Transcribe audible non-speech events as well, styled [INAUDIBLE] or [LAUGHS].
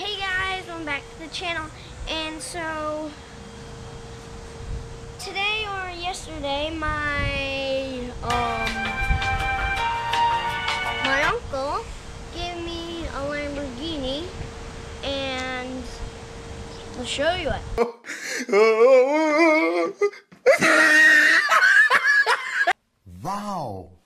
Hey guys, welcome back to the channel. And so today or yesterday, my um my uncle gave me a Lamborghini, and I'll show you it. [LAUGHS] Wow.